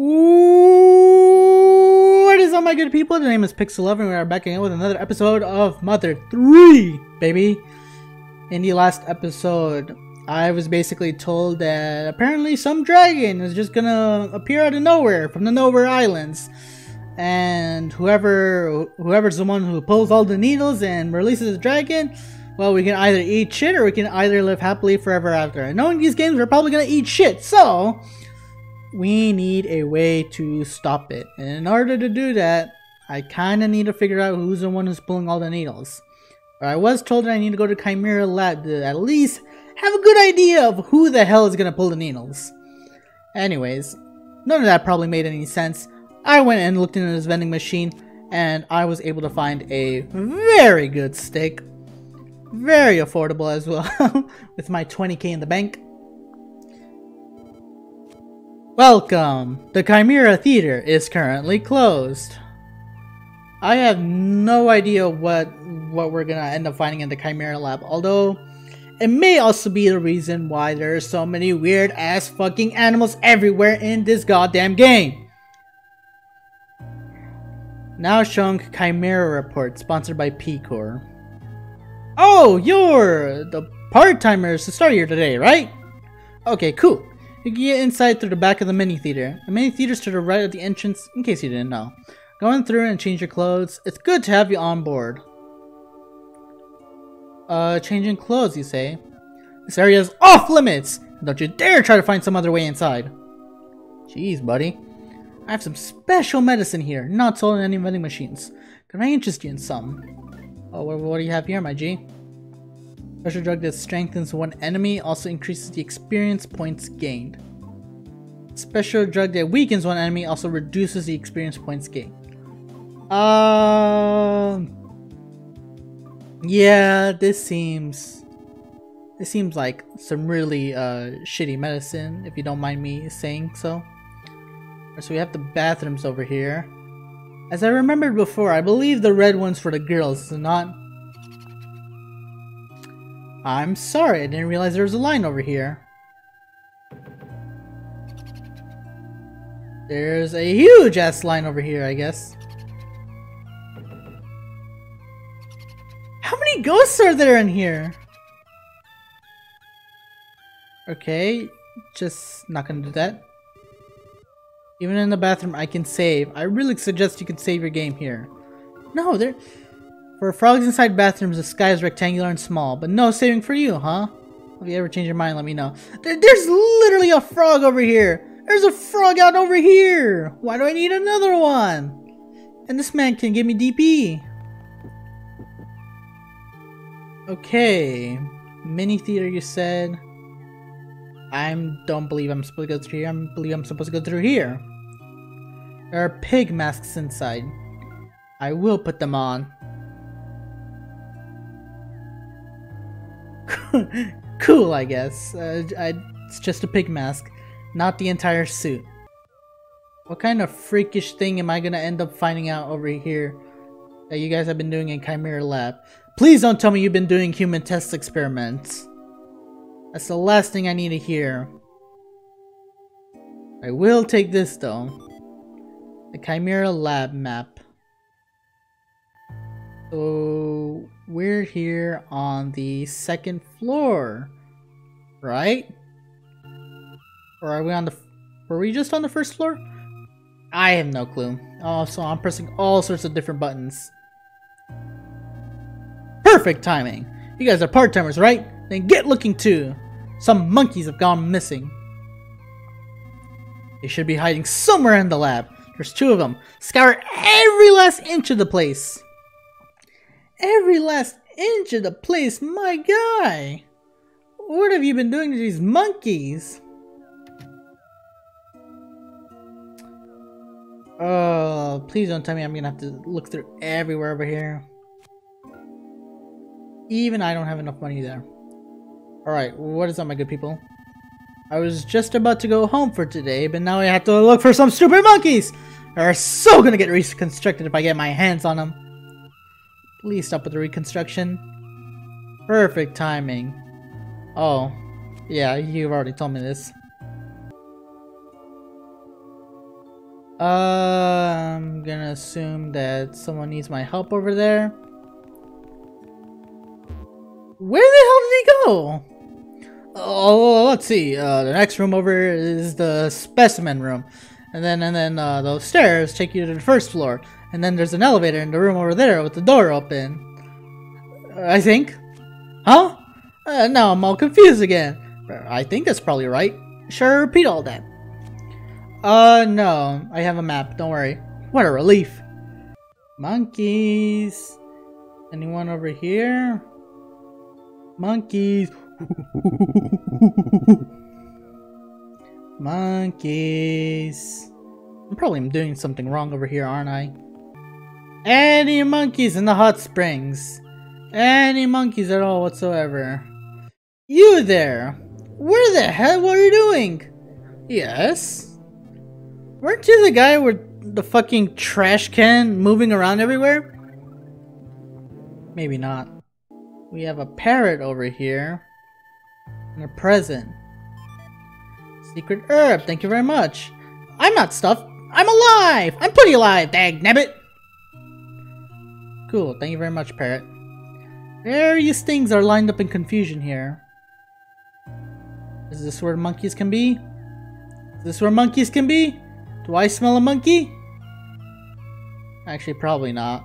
What is up, my good people? The name is Pixel Love. We are back again with another episode of Mother 3, baby. In the last episode, I was basically told that apparently some dragon is just gonna appear out of nowhere from the Nowhere Islands. And whoever whoever's the one who pulls all the needles and releases the dragon, well, we can either eat shit or we can either live happily forever after. And knowing these games, we're probably gonna eat shit. So, we need a way to stop it. And in order to do that, I kind of need to figure out who's the one who's pulling all the needles. But I was told that I need to go to Chimera Lab to at least have a good idea of who the hell is going to pull the needles. Anyways, none of that probably made any sense. I went and looked into this vending machine and I was able to find a very good steak. Very affordable as well, with my 20k in the bank. Welcome! The Chimera Theater is currently closed. I have no idea what what we're gonna end up finding in the Chimera Lab, although it may also be the reason why there are so many weird ass fucking animals everywhere in this goddamn game. Now showing Chimera Report, sponsored by Picor. Oh, you're the part-timers to start here today, right? Okay, cool. You can get inside through the back of the mini theater. The mini theater's to the right of the entrance, in case you didn't know. Go in through and change your clothes. It's good to have you on board. Uh, changing clothes, you say? This area is off limits! Don't you dare try to find some other way inside. Jeez, buddy. I have some special medicine here, not sold in any vending machines. Can I interest you in some? Oh, what, what do you have here, my G? Special drug that strengthens one enemy also increases the experience points gained. Special drug that weakens one enemy also reduces the experience points gained. Um. Yeah, this seems. This seems like some really uh, shitty medicine, if you don't mind me saying so. So we have the bathrooms over here. As I remembered before, I believe the red one's for the girls, is it not? I'm sorry, I didn't realize there was a line over here. There's a huge ass line over here, I guess. How many ghosts are there in here? Okay, just not gonna do that. Even in the bathroom, I can save. I really suggest you can save your game here. No, there... For frogs inside bathrooms, the sky is rectangular and small, but no saving for you, huh? If you ever change your mind, let me know. There, there's literally a frog over here! There's a frog out over here! Why do I need another one? And this man can give me DP. Okay. Mini theater, you said. I don't believe I'm supposed to go through here. I believe I'm supposed to go through here. There are pig masks inside. I will put them on. cool, I guess. Uh, I, it's just a pig mask, not the entire suit. What kind of freakish thing am I gonna end up finding out over here that you guys have been doing in Chimera Lab? Please don't tell me you've been doing human test experiments. That's the last thing I need to hear. I will take this though. The Chimera Lab map. So we're here on the second floor, right? Or are we on the? Were we just on the first floor? I have no clue. Oh, so I'm pressing all sorts of different buttons. Perfect timing. You guys are part-timers, right? Then get looking too. Some monkeys have gone missing. They should be hiding somewhere in the lab. There's two of them. Scour every last inch of the place. Every last inch of the place, my guy! What have you been doing to these monkeys? Oh, please don't tell me I'm gonna have to look through everywhere over here. Even I don't have enough money there. Alright, what is up my good people? I was just about to go home for today, but now I have to look for some stupid monkeys! They're so gonna get reconstructed if I get my hands on them. Please up with the reconstruction. Perfect timing. Oh, yeah, you've already told me this. Uh, I'm gonna assume that someone needs my help over there. Where the hell did he go? Oh, let's see. Uh, the next room over is the specimen room, and then and then uh, those stairs take you to the first floor, and then there's an elevator in the room over there with the door open. I think. Huh? Uh, now I'm all confused again. I think that's probably right. Sure, repeat all that. Uh, no. I have a map. Don't worry. What a relief. Monkeys. Anyone over here? Monkeys. monkeys. I'm probably doing something wrong over here, aren't I? Any monkeys in the hot springs? Any monkeys at all whatsoever? You there! Where the hell were you doing? Yes? Weren't you the guy with the fucking trash can moving around everywhere? Maybe not. We have a parrot over here. And a present. Secret herb, thank you very much. I'm not stuffed. I'm alive! I'm pretty alive, dag nabbit! Cool, thank you very much, parrot. Various things are lined up in confusion here. Is this where monkeys can be? Is this where monkeys can be? Do I smell a monkey? Actually, probably not.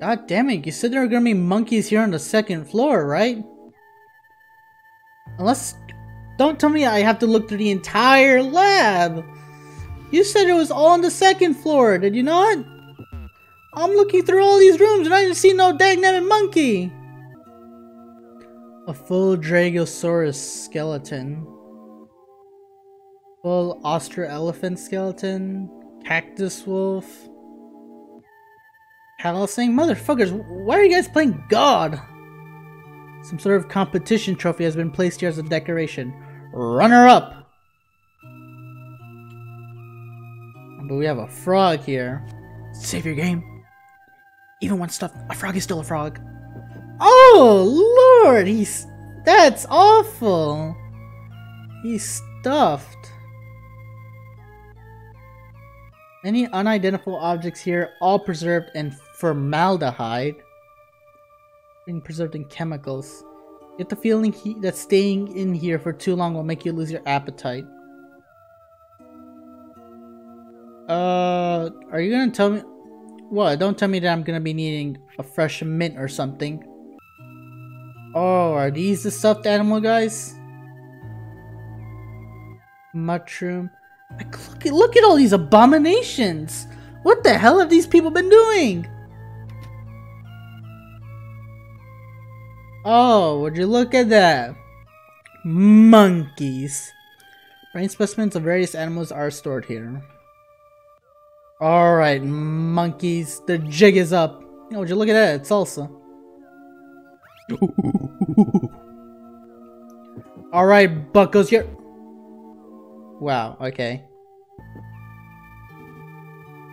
God damn it, you said there were gonna be monkeys here on the second floor, right? Unless... Don't tell me I have to look through the entire lab! You said it was all on the second floor, did you not? I'm looking through all these rooms and I didn't see no dagnabbit monkey! A full Dragosaurus skeleton. Full Australopithecus skeleton. Cactus wolf. Howling motherfuckers, why are you guys playing God? Some sort of competition trophy has been placed here as a decoration. Runner up! But we have a frog here. Save your game. Even when stuffed, a frog is still a frog. Oh, Lord! He's... That's awful! He's stuffed. Any unidentifiable objects here, all preserved in formaldehyde. Being preserved in chemicals. Get the feeling he that staying in here for too long will make you lose your appetite. Uh, are you gonna tell me? What? Don't tell me that I'm gonna be needing a fresh mint or something. Oh, are these the stuffed animal guys? Mushroom. Look, look at all these abominations! What the hell have these people been doing? Oh, would you look at that? Monkeys. Brain specimens of various animals are stored here. Alright, monkeys, the jig is up. Oh, would you look at that? It's salsa. Alright, buckles here. Wow, okay.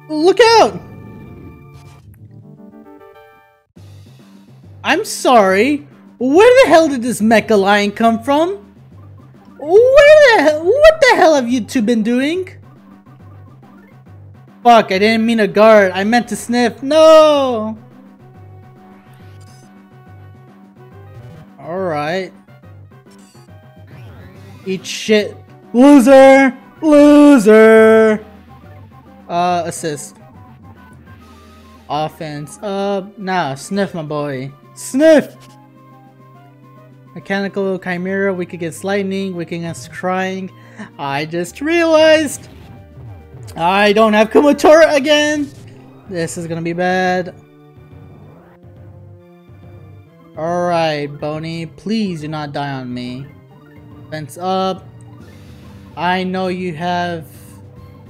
Look out! I'm sorry. Where the hell did this mecha lion come from? Where the hell? What the hell have you two been doing? Fuck, I didn't mean a guard. I meant to sniff. No! Alright. Eat shit. Loser! Loser! Uh, assist. Offense. Uh, nah, sniff my boy. Sniff! Mechanical Chimera, weak get lightning, we can get crying. I just realized I don't have Kumatora again! This is gonna be bad. Alright, Boney, please do not die on me. Fence up. I know you have...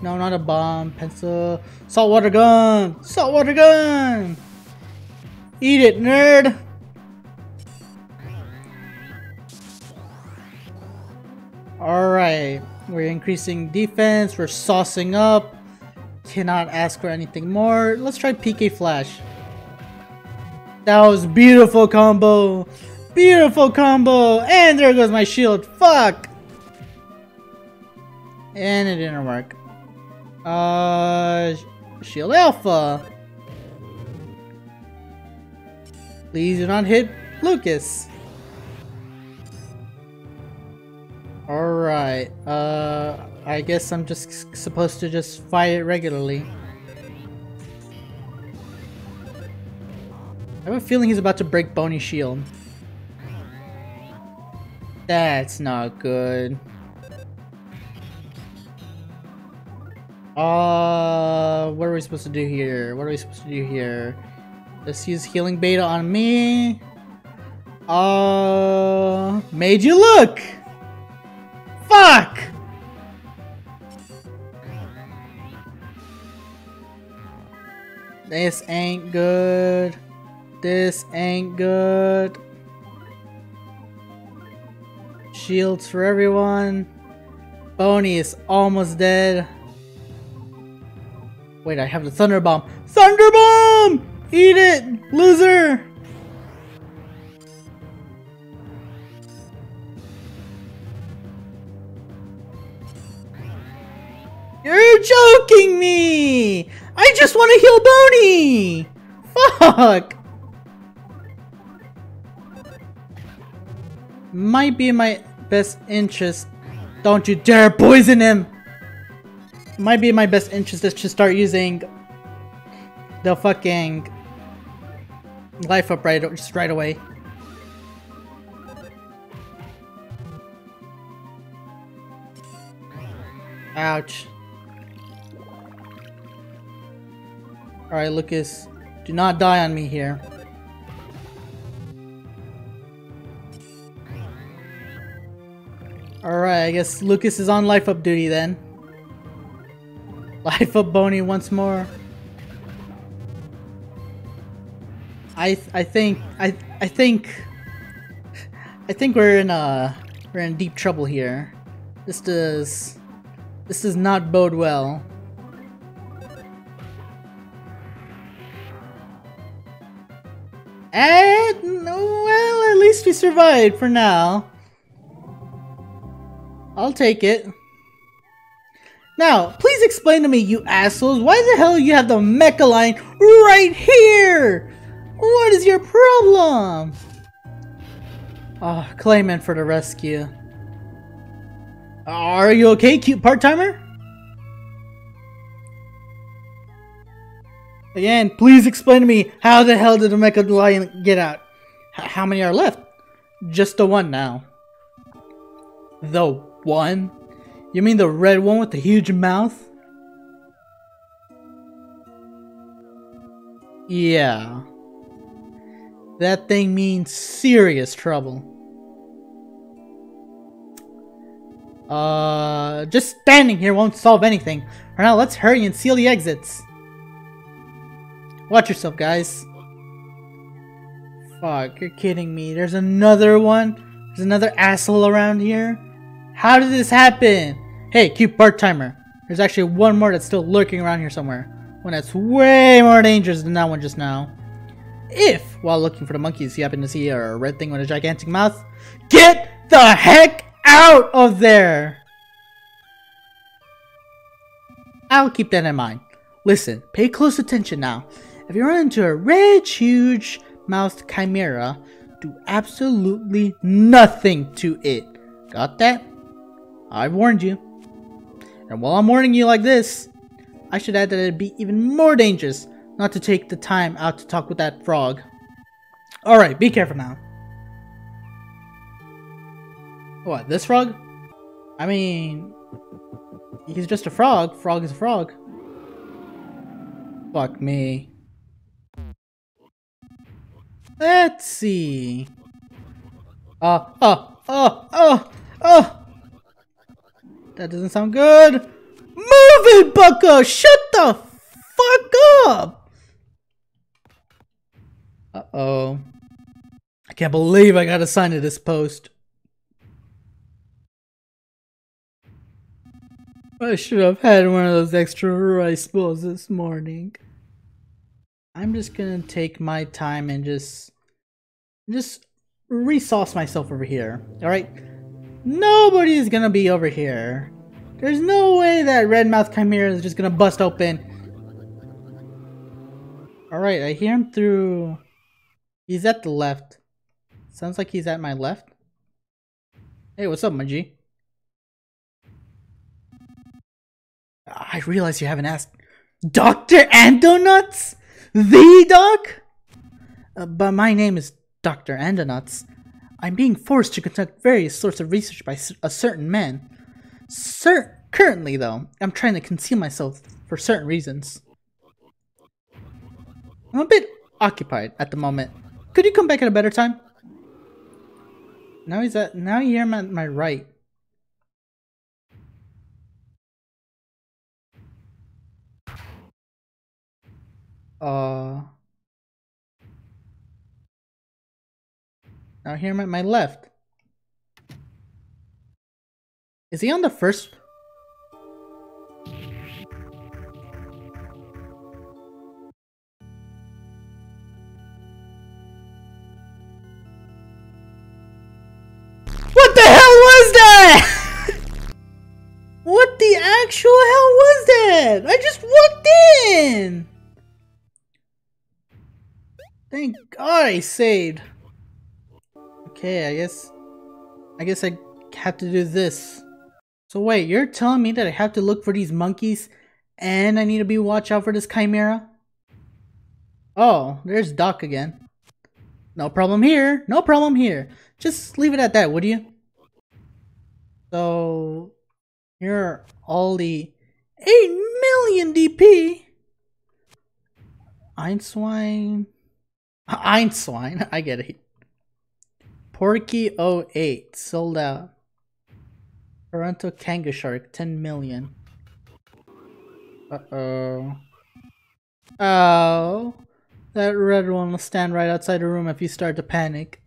No, not a bomb. Pencil. Saltwater gun! Saltwater gun! Eat it, nerd! Alright. We're increasing defense. We're saucing up. Cannot ask for anything more. Let's try PK Flash. That was beautiful combo. Beautiful combo. And there goes my shield. Fuck. And it didn't work. Uh, Shield Alpha. Please do not hit Lucas. Alright, uh, I guess I'm just supposed to just fight it regularly. I have a feeling he's about to break Boney Shield. That's not good. Uh, what are we supposed to do here? What are we supposed to do here? Let's use healing beta on me. Uh, made you look! Fuck! This ain't good. This ain't good. Shields for everyone. Boney is almost dead. Wait, I have the Thunder Bomb. Thunder Bomb! Eat it, loser! Joking me! I just want to heal Boney! Fuck! Might be in my best interest. Don't you dare poison him! Might be in my best interest is to start using the fucking life up right just right away. Ouch. Alright, Lucas. Do not die on me here. Alright, I guess Lucas is on life up duty then. Life up Boney once more. I th I think I I think I think we're in a we're in deep trouble here. This does this does not bode well. Least we survived for now. I'll take it. Now, please explain to me, you assholes, why the hell you have the mecha lion right here? What is your problem? Ah, oh, Clayman for the rescue. Are you okay, cute part-timer? Again, please explain to me how the hell did the Mecha Lion get out? H how many are left? Just the one now. The one? You mean the red one with the huge mouth? Yeah. That thing means serious trouble. Uh, just standing here won't solve anything. For now, let's hurry and seal the exits. Watch yourself, guys. Fuck, you're kidding me. There's another one? There's another asshole around here? How did this happen? Hey, cute part-timer. There's actually one more that's still lurking around here somewhere. One that's way more dangerous than that one just now. If, while looking for the monkeys, you happen to see a red thing with a gigantic mouth, GET THE HECK OUT OF THERE! I'll keep that in mind. Listen, pay close attention now. If you run into a red, huge mouthed chimera, do absolutely nothing to it. Got that? I've warned you. And while I'm warning you like this, I should add that it'd be even more dangerous not to take the time out to talk with that frog. Alright, be careful now. What, this frog? I mean, he's just a frog. Frog is a frog. Fuck me. Let's see. Uh, oh, oh, oh, oh! That doesn't sound good. Move it, Bucko! Shut the fuck up! Uh-oh. I can't believe I gotta sign to this post. I should have had one of those extra rice balls this morning. I'm just gonna take my time and just just resource myself over here. Alright? Nobody's gonna be over here. There's no way that red mouth chimera is just gonna bust open. Alright, I hear him through... He's at the left. Sounds like he's at my left. Hey, what's up, my G? I realize you haven't asked Dr. Andonuts? The doc? Uh, but my name is Dr. Andonuts. I'm being forced to conduct various sorts of research by a certain man. Cer currently, though, I'm trying to conceal myself for certain reasons. I'm a bit occupied at the moment. Could you come back at a better time? Now he's at now you're at my right. Uh Now here I'm at my left. Is he on the first? I saved. Okay, I guess... I guess I have to do this. So wait, you're telling me that I have to look for these monkeys and I need to be watch out for this chimera? Oh, there's Doc again. No problem here. No problem here. Just leave it at that, would you? So, you're all the 8 million DP. Einswine. Einswine. I get it. Porky 08 sold out. Toronto Kanga Shark 10 million. Uh oh. Oh. That red one will stand right outside the room if you start to panic.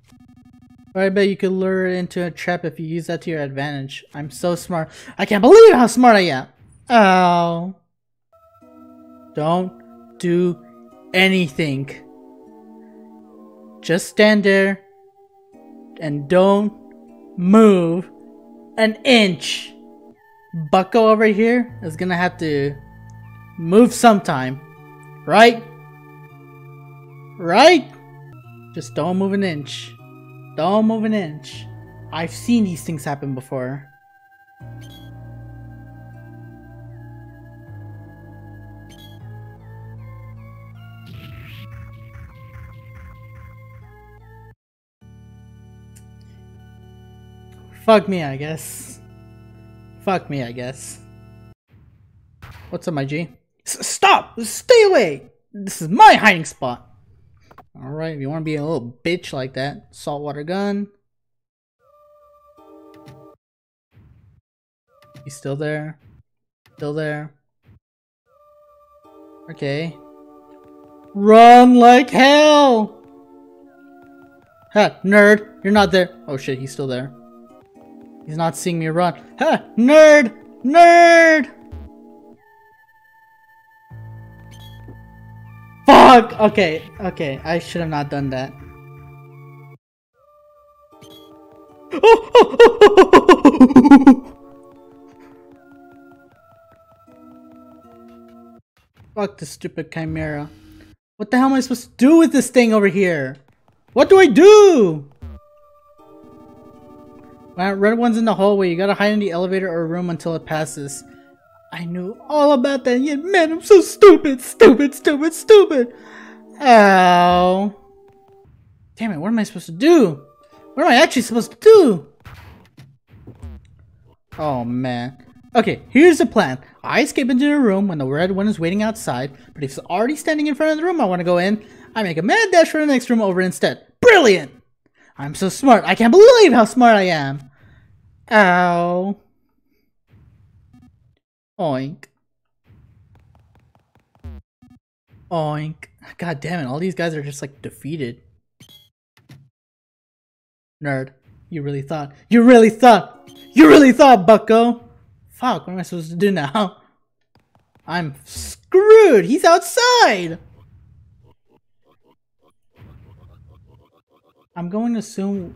But I bet you could lure it into a trap if you use that to your advantage. I'm so smart. I can't believe how smart I am. Oh. Don't do anything. Just stand there and don't move an inch. Bucko over here is gonna have to move sometime. Right? Right? Just don't move an inch. Don't move an inch. I've seen these things happen before. Fuck me, I guess. Fuck me, I guess. What's up, my G? S stop! Stay away! This is my hiding spot! Alright, if you want to be a little bitch like that. Saltwater gun. He's still there. Still there. Okay. Run like hell! Ha, nerd! You're not there. Oh shit, he's still there. He's not seeing me run. Ha! Nerd! Nerd! Fuck! Okay, okay. I should have not done that. Fuck the stupid chimera. What the hell am I supposed to do with this thing over here? What do I do? Red one's in the hallway. You gotta hide in the elevator or room until it passes. I knew all about that, yet man, I'm so stupid, stupid, stupid, stupid. Ow. Damn it, what am I supposed to do? What am I actually supposed to do? Oh man. Okay, here's the plan. I escape into the room when the red one is waiting outside, but if it's already standing in front of the room I want to go in, I make a mad dash for the next room over instead. Brilliant! I'm so smart. I can't believe how smart I am. Ow. Oink. Oink. God damn it, all these guys are just like defeated. Nerd. You really thought. You really thought. You really thought, bucko. Fuck, what am I supposed to do now? I'm screwed. He's outside. I'm going to assume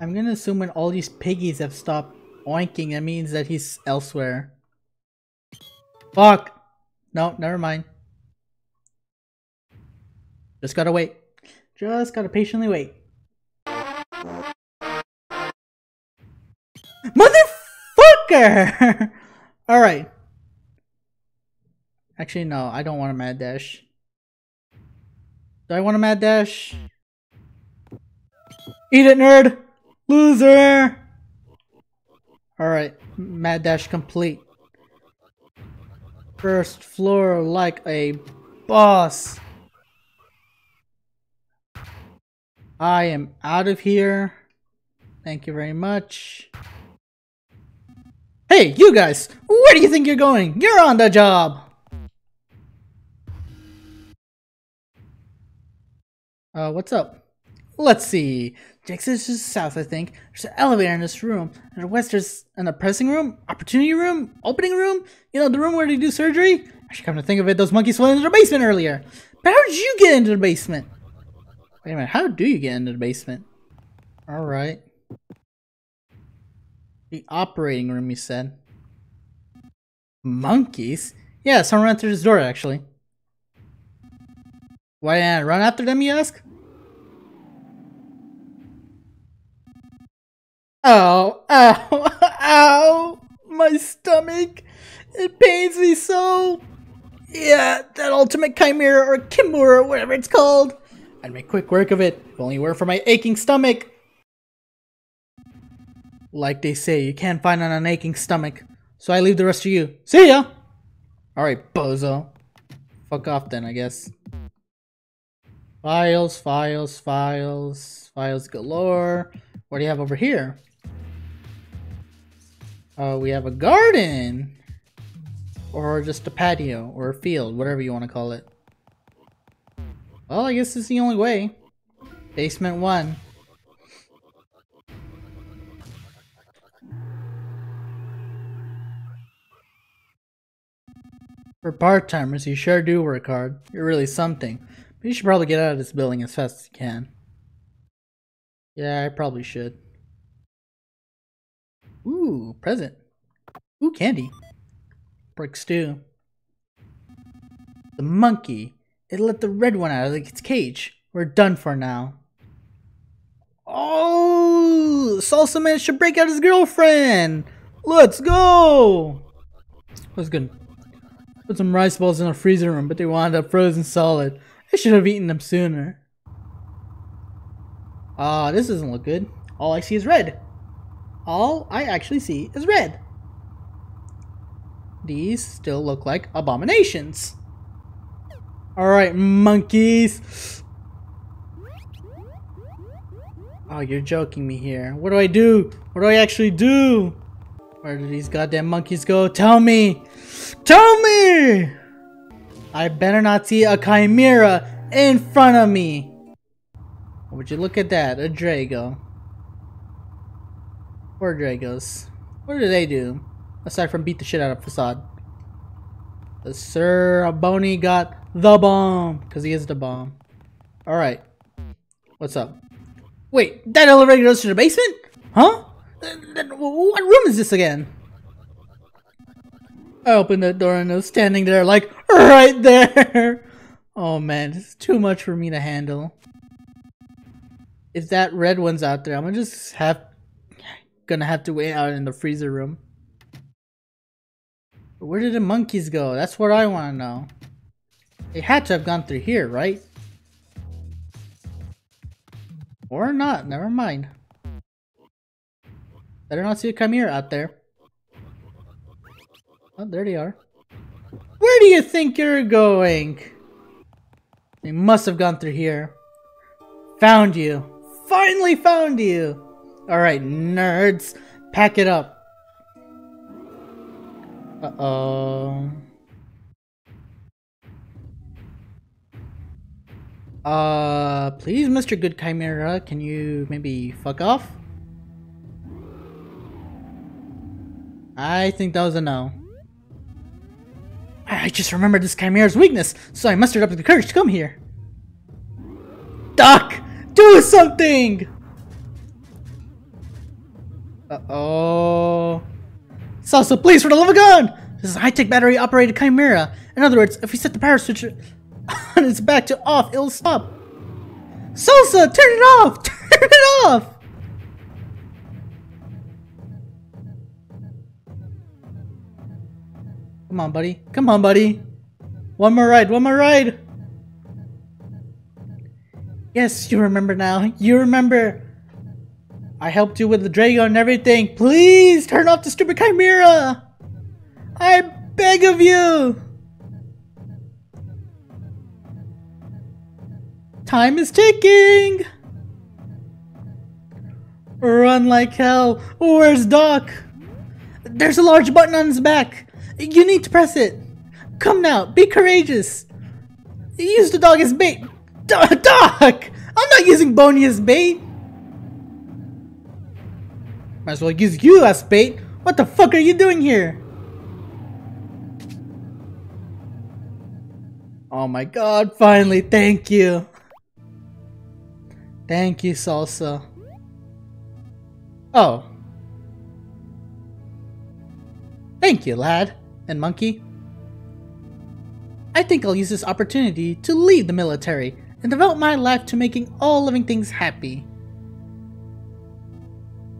I'm gonna assume when all these piggies have stopped oinking, that means that he's elsewhere. Fuck. No, never mind. Just gotta wait. Just gotta patiently wait. Motherfucker! Alright. Actually, no, I don't want a mad dash. Do I want a mad dash? Eat it, nerd! Loser! Alright, mad dash complete. First floor like a boss. I am out of here. Thank you very much. Hey, you guys! Where do you think you're going? You're on the job! Uh, what's up? Let's see. Jake's is south, I think. There's an elevator in this room. And west, there's an pressing room, opportunity room, opening room. You know, the room where they do surgery. Actually, come to think of it, those monkeys fell into the basement earlier. But how did you get into the basement? Wait a minute, how do you get into the basement? Alright. The operating room, you said. Monkeys? Yeah, someone ran through this door, actually. Why didn't I run after them, you ask? Ow, ow, ow, my stomach. It pains me so. Yeah, that ultimate chimera or kimura or whatever it's called. I'd make quick work of it, if only were for my aching stomach. Like they say, you can't find on an aching stomach. So I leave the rest to you. See ya! Alright, bozo. Fuck off then, I guess. Files, files, files, files galore. What do you have over here? Uh, we have a garden! Or just a patio, or a field, whatever you want to call it. Well, I guess is the only way. Basement 1. For part-timers, you sure do work hard. You're really something. But you should probably get out of this building as fast as you can. Yeah, I probably should. Ooh, present. Ooh, candy. Brick stew. The monkey. It let the red one out of its cage. We're done for now. Oh, Salsa managed to break out his girlfriend. Let's go. Was good. Put some rice balls in a freezer room, but they wound up frozen solid. I should have eaten them sooner. Ah, uh, this doesn't look good. All I see is red all I actually see is red. These still look like abominations. Alright, monkeys. Oh, you're joking me here. What do I do? What do I actually do? Where do these goddamn monkeys go? Tell me! Tell me! I better not see a chimera in front of me. Would you look at that? A Drago. Dragos. What do they do? Aside from beat the shit out of Fassad. Sir Boney got the bomb. Because he is the bomb. Alright. What's up? Wait, that elevator goes to the basement? Huh? What room is this again? I opened the door and I was standing there like, right there! Oh man, it's too much for me to handle. If that red one's out there, I'm gonna just have gonna have to wait out in the freezer room. But Where did the monkeys go? That's what I want to know. They had to have gone through here, right? Or not, never mind. Better not see a here out there. Oh, there they are. Where do you think you're going? They must have gone through here. Found you. Finally found you. Alright, nerds, pack it up. Uh-oh. Uh, please, Mr. Good Chimera, can you maybe fuck off? I think that was a no. I just remembered this Chimera's weakness, so I mustered up the courage to come here. Doc! Do something! Uh-oh. Salsa, please, for the love of God! This is a high-tech battery-operated chimera. In other words, if we set the power switch on its back to off, it'll stop. Salsa, turn it off! Turn it off! Come on, buddy. Come on, buddy. One more ride, one more ride! Yes, you remember now. You remember. I helped you with the Drago and everything. Please turn off the stupid Chimera! I beg of you! Time is ticking! Run like hell. Where's Doc? There's a large button on his back. You need to press it. Come now, be courageous. Use the dog as bait. Doc! I'm not using Boney as bait. Might as well use you as bait. What the fuck are you doing here? Oh my god, finally, thank you. Thank you, Salsa. Oh. Thank you, lad. And monkey. I think I'll use this opportunity to leave the military and devote my life to making all living things happy.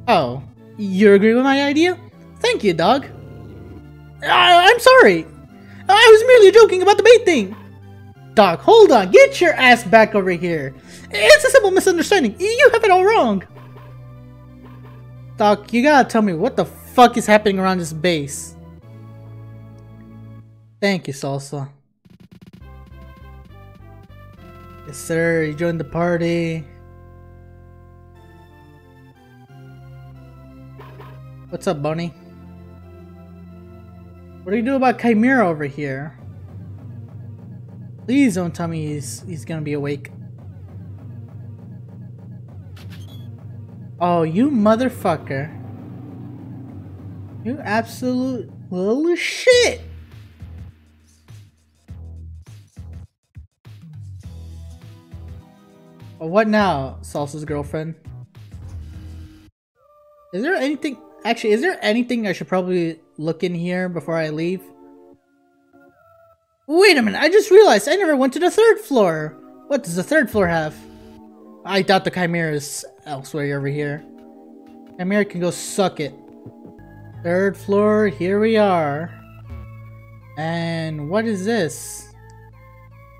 Oh, you agree with my idea? Thank you, dog. I I'm sorry. I was merely joking about the bait thing. Dog, hold on. Get your ass back over here. It's a simple misunderstanding. You have it all wrong. Doc, you gotta tell me what the fuck is happening around this base. Thank you, Salsa. Yes, sir. You joined the party. What's up, Bunny? What do you do about Chimera over here? Please don't tell me he's he's gonna be awake. Oh, you motherfucker. You absolute little shit! What now, Salsa's girlfriend? Is there anything... Actually, is there anything I should probably look in here before I leave? Wait a minute, I just realized I never went to the third floor! What does the third floor have? I doubt the Chimera is elsewhere over here. Chimera can go suck it. Third floor, here we are. And what is this?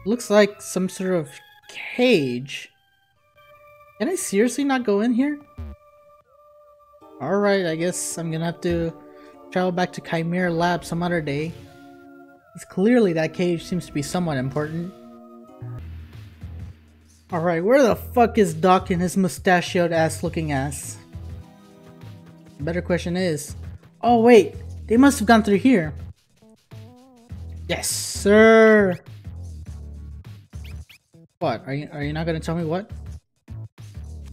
Looks like some sort of cage. Can I seriously not go in here? Alright, I guess I'm gonna have to travel back to Chimera Lab some other day. It's clearly that cage seems to be somewhat important. Alright, where the fuck is Doc and his mustachioed ass looking ass? Better question is... Oh wait, they must have gone through here. Yes, sir! What, are you, are you not gonna tell me what?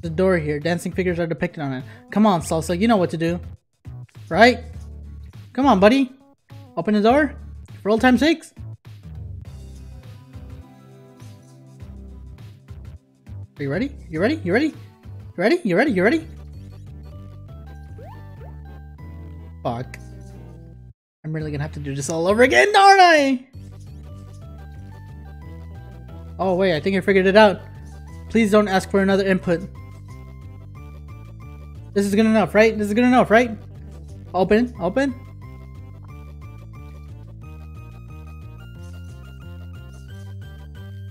The door here. Dancing figures are depicted on it. Come on, Salsa. You know what to do. Right? Come on, buddy. Open the door. For old time's sakes. Are you ready? You ready? You ready? You ready? You ready? You ready? Fuck. I'm really gonna have to do this all over again, aren't I? Oh wait, I think I figured it out. Please don't ask for another input. This is good enough, right? This is good enough, right? Open, open.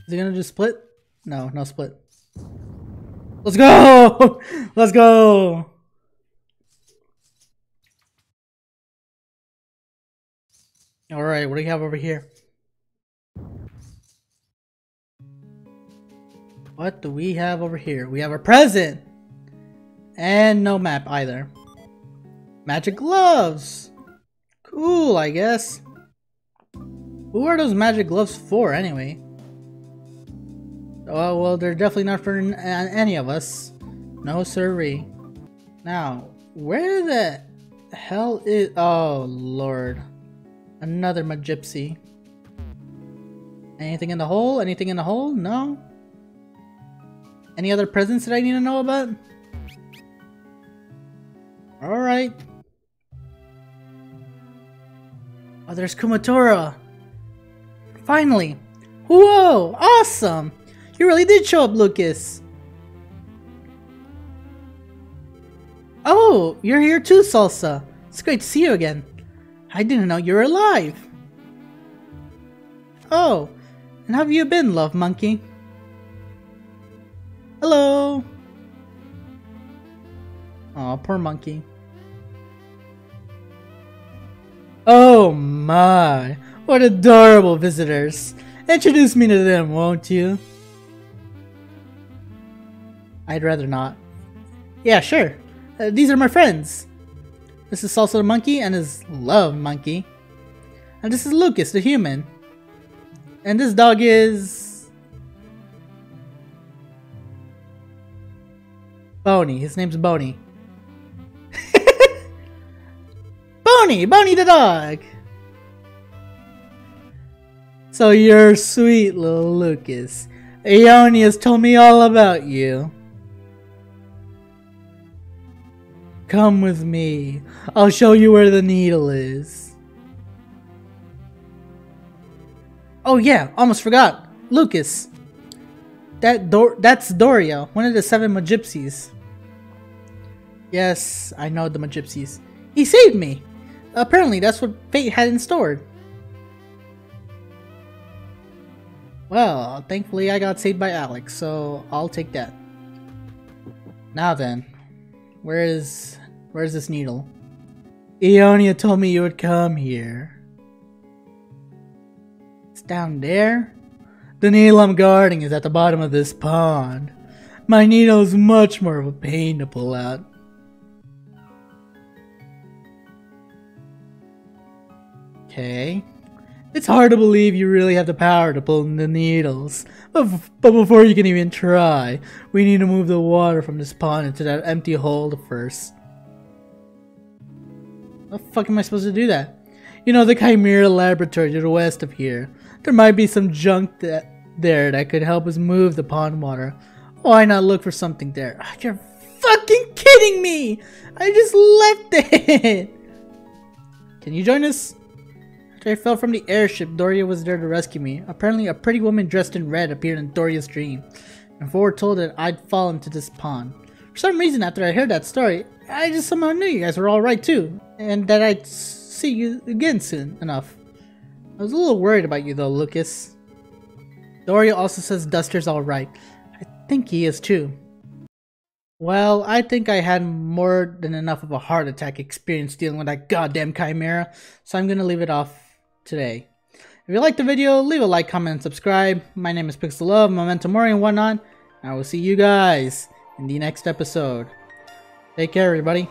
Is it gonna just split? No, no split. Let's go! Let's go! Alright, what do we have over here? What do we have over here? We have a present! And no map either. Magic gloves! Cool, I guess. Who are those magic gloves for, anyway? Oh, well, they're definitely not for uh, any of us. No siree. Now, where the hell is... Oh, lord. Another Magypsy. Anything in the hole? Anything in the hole? No? Any other presents that I need to know about? Alright. Oh, there's Kumatora. Finally. Whoa, awesome. You really did show up, Lucas. Oh, you're here too, Salsa. It's great to see you again. I didn't know you were alive. Oh, and how have you been, love monkey? Hello. Oh, poor monkey. Oh my, what adorable visitors. Introduce me to them, won't you? I'd rather not. Yeah, sure. Uh, these are my friends. This is Salsa the monkey and his love monkey. And this is Lucas the human. And this dog is... Boney. His name's Boney. Boney the dog! So you're sweet little Lucas. Ionia told me all about you. Come with me. I'll show you where the needle is. Oh yeah, almost forgot. Lucas. That Dor that's Doria, one of the seven Magypsies. Yes, I know the Magypsies. He saved me. Apparently, that's what fate had in store. Well, thankfully I got saved by Alec, so I'll take that. Now then, where is Where's this needle? Ionia told me you would come here. It's down there? The needle I'm guarding is at the bottom of this pond. My needle is much more of a pain to pull out. Okay. It's hard to believe you really have the power to pull the needles. But, but before you can even try, we need to move the water from this pond into that empty hole first. How the fuck am I supposed to do that? You know, the Chimera Laboratory to the west of here. There might be some junk that there that could help us move the pond water. Why not look for something there? Ah, you're fucking kidding me! I just left it! Can you join us? After I fell from the airship, Doria was there to rescue me. Apparently, a pretty woman dressed in red appeared in Doria's dream, and told that I'd fall into this pond. For some reason, after I heard that story, I just somehow knew you guys were alright too, and that I'd see you again soon enough. I was a little worried about you though, Lucas. Doria also says Duster's alright. I think he is too. Well, I think I had more than enough of a heart attack experience dealing with that goddamn chimera, so I'm gonna leave it off today. If you liked the video, leave a like, comment, and subscribe. My name is Pixel Love, Memento Mori, and whatnot. I will see you guys in the next episode. Take care, everybody.